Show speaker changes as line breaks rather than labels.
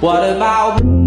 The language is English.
What about